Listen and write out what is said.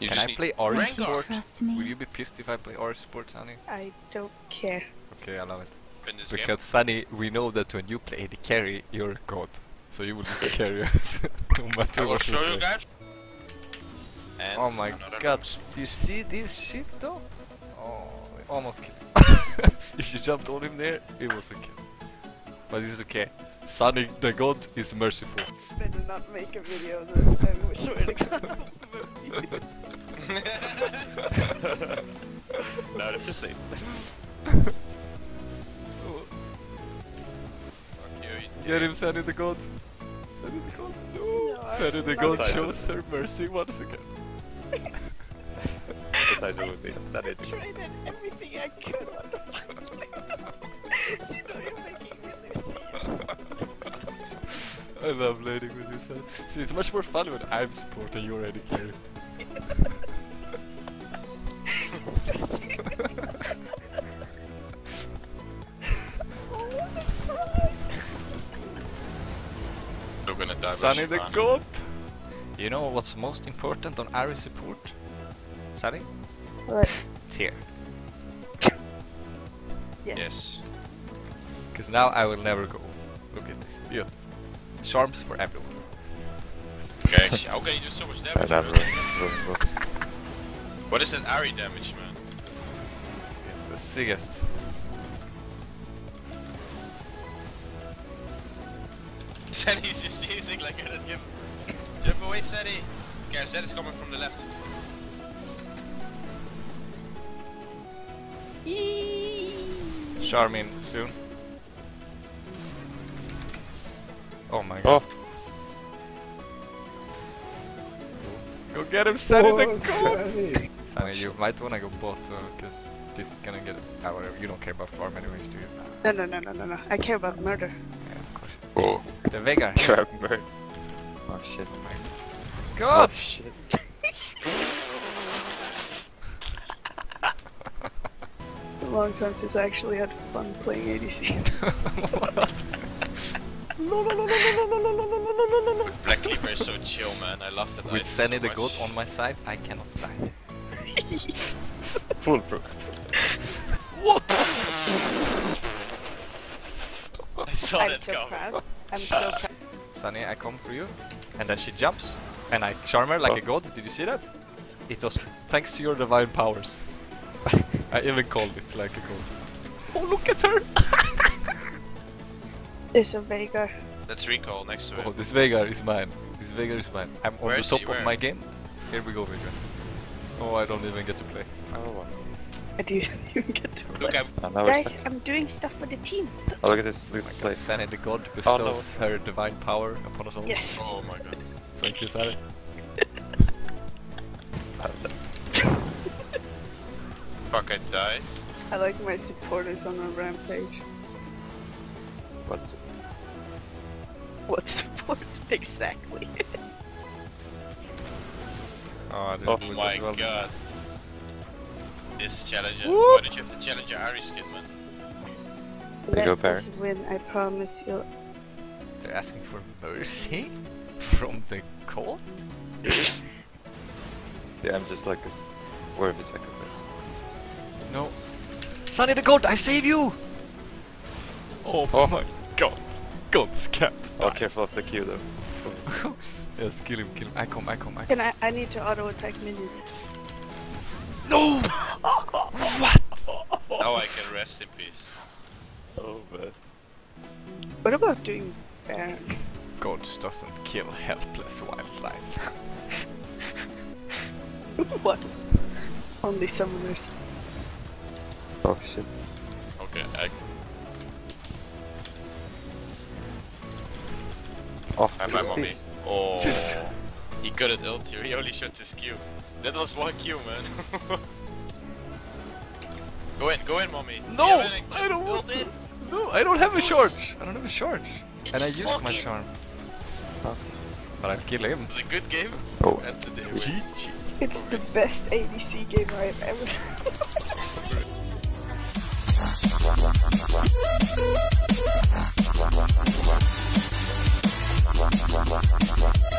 You Can I play orange rank up. support? Trust me. Will you be pissed if I play orange support, Sannie? I don't care. Okay, I love it. in this game. Because Sannie, we know that when you play the carry, you're a god. So you will just carry us no I matter will what show you play. guys. And Oh my god, box. do you see this shit though? Oh, almost killed. if you jumped on him there, it was a kill. But it's okay. Sunny the god is merciful. Better not make a video of this. I swear to God. You, you Get him, Sannie the god. Sannie the god. No. No, I Sannie the will god not. shows her mercy once again. What I do with this? I tried everything I could. What the fuck? See, now you're making me lose. I love learning with you, Sannie. See, it's much more fun when I'm supporting you already carry. Stressing. You're gonna die. Sannie the fun. god! You know what's most important on Ahri support? Sannie? What? It's here. Yes. Yes. Because now I will never go. Look at this. Beautiful. Charms for everyone. Okay, how can you do so much damage? man? What is that Ahri damage, man? It's the sickest. Sandy's just using like a jump. Jump away, Sandy. Okay, Sandy's coming from the left. Charmin soon. Oh my god. Oh, Go get him, Sannie the Oh, god! Sannie. Sannie, you might wanna go bot because this is gonna get. Ah, whatever. You don't care about farm anyways, do you? No, no, no, no, no, no. I care about murder. Yeah, of course. Oh, The Veigar. trap bird. Oh shit. Oh, god! Oh shit. A long time since I actually had fun playing ADC. Black Cleaver is so chill, man. I love that. With item Sannie so the much. god on my side, I cannot die. Foolproof. Saw I'm that so coming. proud. I'm so proud. Sannie, I come for you. And then she jumps. And I charm her like Oh. a god. Did you see that? It was thanks to your divine powers. I even called it like a god. Oh, look at her! There's a Veigar. That's recall next to it. Oh, this Veigar is mine. This Veigar is mine. I'm on the top of my game. Here we go, Veigar. Oh, I don't even get to play. Oh, I didn't even get to Look, I'm wow. Guys, stuck. I'm doing stuff for the team. Oh, look at this. Look at this place. Sannie the god Oh, bestows her divine power upon us all. Yes. Oh my god. Thank you, Sannie. Fuck, I died. I like my supporters on a rampage. What's What support? exactly. Oh, I didn't Oh my well. this god. This challenger. Woo! Why did you have to challenge your Ahri skin, man? There go, Let's win. I promise you. They're asking for mercy from the god? Yeah, I'm just like a worthy sacrifice. No. Sannie the goat, I save you! Oh, Oh. my god. God's cat. Oh, careful of the Q though. yes, kill him, kill him. I come, I come, I come. Can I? I need to auto attack minions. No! what? Now I can rest in peace. Oh man. What about doing Baron? God doesn't kill helpless wildlife. what? Only summoners. Oh shit. Okay, I, Oh, I'm my mommy. thieves. Oh, Just- he got it ult here. He only shot his Q. That was one Q, man. go in, go in, mommy. No, You I don't want to. in. No, I don't have a charge. I don't have a charge. And I used my charm. Oh. But I'd kill him. It was a good game. Oh. And today. It's the best ADC game I've ever. Trust me.